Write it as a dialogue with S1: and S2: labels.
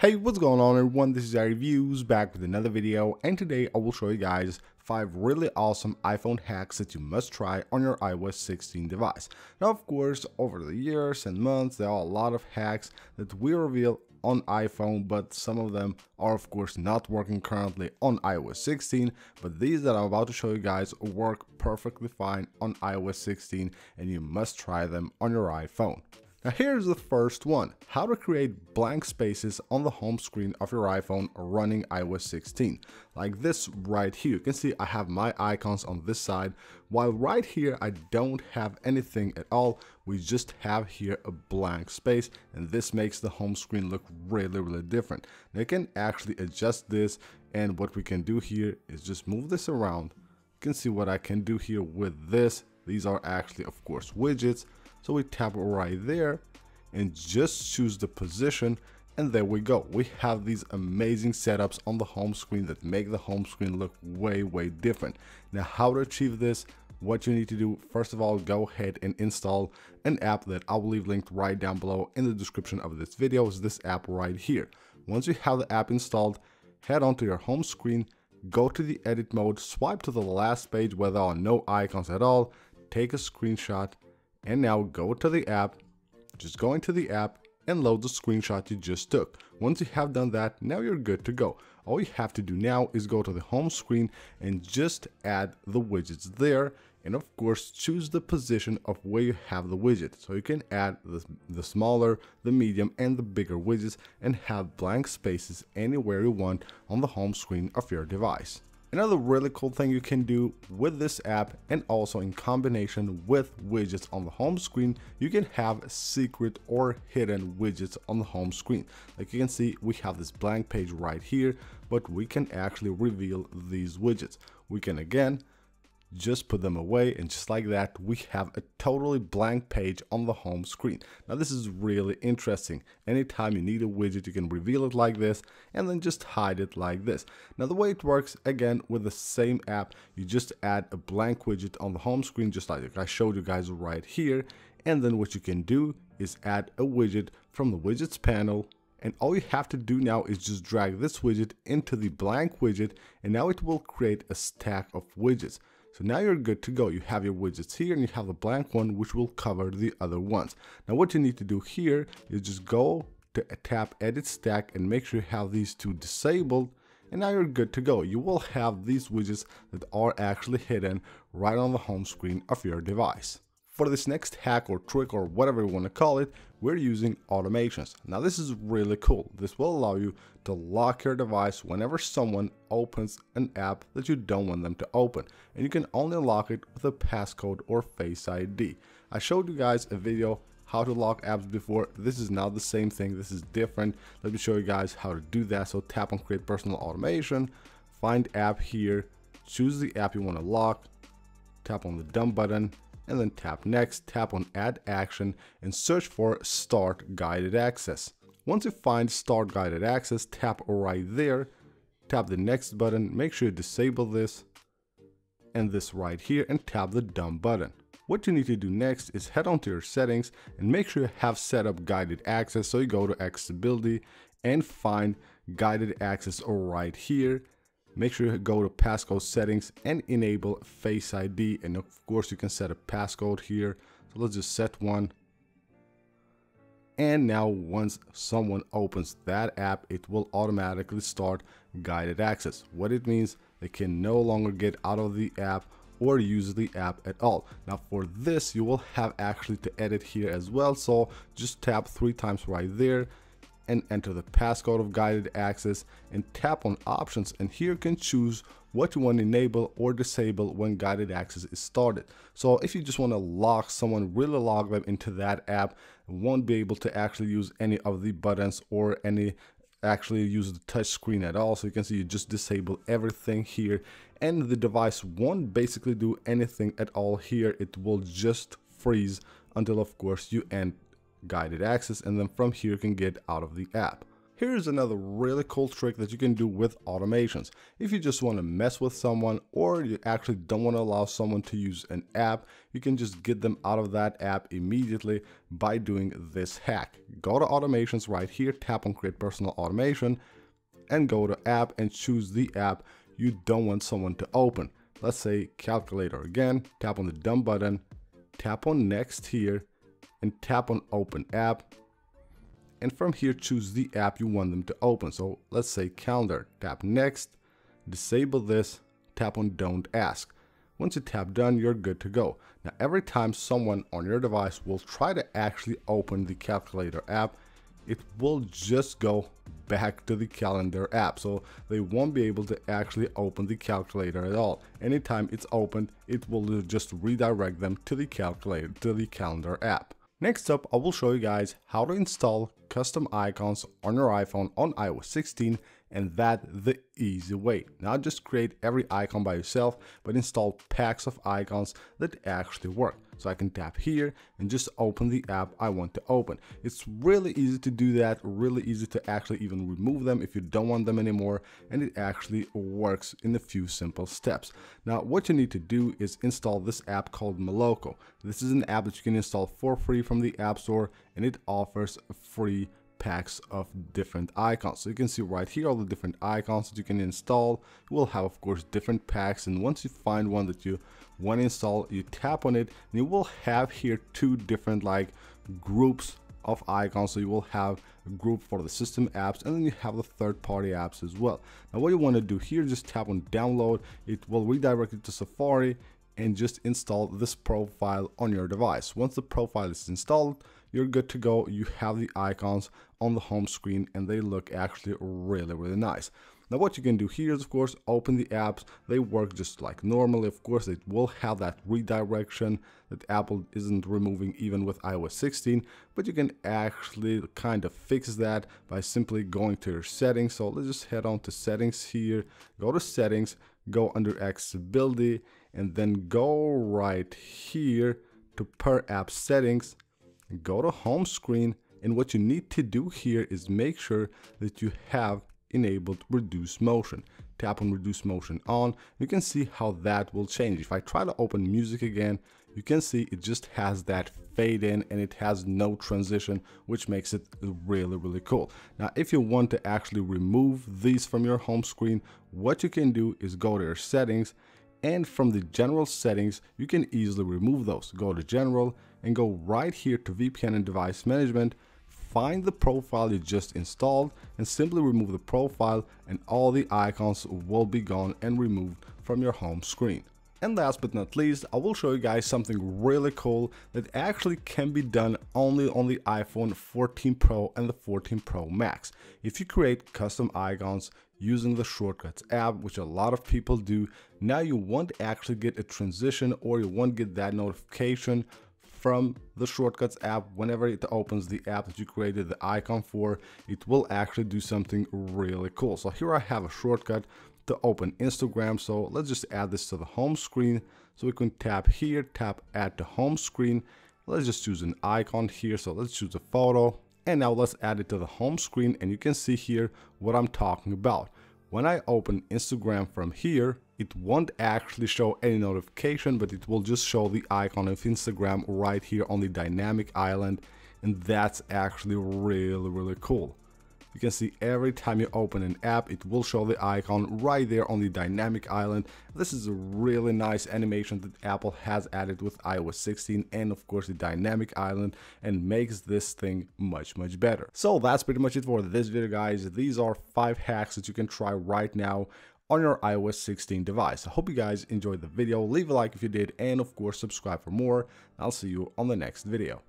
S1: Hey, what's going on everyone? This is iReviews back with another video and today I will show you guys 5 really awesome iPhone hacks that you must try on your iOS 16 device. Now of course, over the years and months there are a lot of hacks that we reveal on iPhone but some of them are of course not working currently on iOS 16 but these that I'm about to show you guys work perfectly fine on iOS 16 and you must try them on your iPhone. Now here's the first one, how to create blank spaces on the home screen of your iPhone running iOS 16. Like this right here, you can see I have my icons on this side, while right here I don't have anything at all, we just have here a blank space and this makes the home screen look really really different. Now you can actually adjust this and what we can do here is just move this around. You can see what I can do here with this. These are actually of course widgets so we tap right there and just choose the position and there we go. We have these amazing setups on the home screen that make the home screen look way, way different. Now how to achieve this, what you need to do, first of all, go ahead and install an app that I will leave linked right down below in the description of this video is this app right here. Once you have the app installed, head onto your home screen, go to the edit mode, swipe to the last page where there are no icons at all, take a screenshot, and now go to the app, just go into the app and load the screenshot you just took. Once you have done that, now you're good to go. All you have to do now is go to the home screen and just add the widgets there and of course choose the position of where you have the widget so you can add the, the smaller the medium and the bigger widgets and have blank spaces anywhere you want on the home screen of your device Another really cool thing you can do with this app and also in combination with widgets on the home screen, you can have secret or hidden widgets on the home screen. Like you can see, we have this blank page right here, but we can actually reveal these widgets. We can again just put them away and just like that we have a totally blank page on the home screen. Now this is really interesting. Anytime you need a widget you can reveal it like this and then just hide it like this. Now the way it works again with the same app you just add a blank widget on the home screen just like I showed you guys right here and then what you can do is add a widget from the widgets panel and all you have to do now is just drag this widget into the blank widget and now it will create a stack of widgets so now you're good to go. You have your widgets here and you have the blank one which will cover the other ones. Now what you need to do here is just go to tap edit stack and make sure you have these two disabled and now you're good to go. You will have these widgets that are actually hidden right on the home screen of your device. For this next hack or trick or whatever you want to call it, we're using automations. Now this is really cool. This will allow you to lock your device whenever someone opens an app that you don't want them to open. And you can only lock it with a passcode or Face ID. I showed you guys a video how to lock apps before. This is not the same thing. This is different. Let me show you guys how to do that. So tap on create personal automation, find app here, choose the app you want to lock, tap on the done button, and then tap next, tap on add action and search for start guided access. Once you find start guided access, tap right there, tap the next button, make sure you disable this and this right here and tap the done button. What you need to do next is head on to your settings and make sure you have set up guided access. So you go to accessibility and find guided access right here Make sure you go to passcode settings and enable Face ID. And of course, you can set a passcode here. So let's just set one. And now once someone opens that app, it will automatically start guided access. What it means, they can no longer get out of the app or use the app at all. Now for this, you will have actually to edit here as well. So just tap three times right there and enter the passcode of guided access and tap on options and here you can choose what you want to enable or disable when guided access is started. So if you just want to lock someone, really log them into that app, won't be able to actually use any of the buttons or any actually use the touch screen at all. So you can see you just disable everything here and the device won't basically do anything at all here. It will just freeze until of course you end guided access and then from here you can get out of the app. Here's another really cool trick that you can do with automations. If you just want to mess with someone or you actually don't want to allow someone to use an app, you can just get them out of that app immediately by doing this hack. Go to automations right here, tap on create personal automation and go to app and choose the app you don't want someone to open. Let's say calculator again, tap on the done button, tap on next here and tap on open app and from here choose the app you want them to open. So let's say calendar, tap next, disable this, tap on don't ask. Once you tap done, you're good to go. Now every time someone on your device will try to actually open the calculator app, it will just go back to the calendar app. So they won't be able to actually open the calculator at all. Anytime it's opened, it will just redirect them to the calculator, to the calendar app. Next up, I will show you guys how to install custom icons on your iPhone on iOS 16 and that the easy way. Not just create every icon by yourself, but install packs of icons that actually work. So I can tap here and just open the app I want to open. It's really easy to do that, really easy to actually even remove them if you don't want them anymore, and it actually works in a few simple steps. Now, what you need to do is install this app called Moloko. This is an app that you can install for free from the App Store, and it offers free packs of different icons. So you can see right here all the different icons that you can install. You will have of course different packs and once you find one that you want to install, you tap on it and you will have here two different like groups of icons. So you will have a group for the system apps and then you have the third party apps as well. Now what you want to do here, just tap on download. It will redirect you to Safari and just install this profile on your device. Once the profile is installed, you're good to go. You have the icons on the home screen and they look actually really, really nice. Now what you can do here is of course open the apps. They work just like normally. Of course it will have that redirection that Apple isn't removing even with iOS 16, but you can actually kind of fix that by simply going to your settings. So let's just head on to settings here, go to settings, go under accessibility and then go right here to per app settings go to home screen and what you need to do here is make sure that you have enabled reduce motion. Tap on reduce motion on. You can see how that will change. If i try to open music again you can see it just has that fade in and it has no transition which makes it really really cool. Now if you want to actually remove these from your home screen what you can do is go to your settings and from the general settings you can easily remove those go to general and go right here to VPN and device management find the profile you just installed and simply remove the profile and all the icons will be gone and removed from your home screen. And last but not least, I will show you guys something really cool that actually can be done only on the iPhone 14 Pro and the 14 Pro Max. If you create custom icons using the Shortcuts app, which a lot of people do, now you won't actually get a transition or you won't get that notification from the Shortcuts app. Whenever it opens the app that you created the icon for it will actually do something really cool. So here I have a shortcut to open Instagram. So let's just add this to the home screen. So we can tap here tap add to home screen. Let's just choose an icon here. So let's choose a photo and now let's add it to the home screen and you can see here what I'm talking about when I open Instagram from here it won't actually show any notification, but it will just show the icon of Instagram right here on the dynamic island. And that's actually really, really cool. You can see every time you open an app, it will show the icon right there on the dynamic island. This is a really nice animation that Apple has added with iOS 16 and of course the dynamic island and makes this thing much, much better. So that's pretty much it for this video guys. These are five hacks that you can try right now on your iOS 16 device. I hope you guys enjoyed the video. Leave a like if you did and of course subscribe for more. I'll see you on the next video.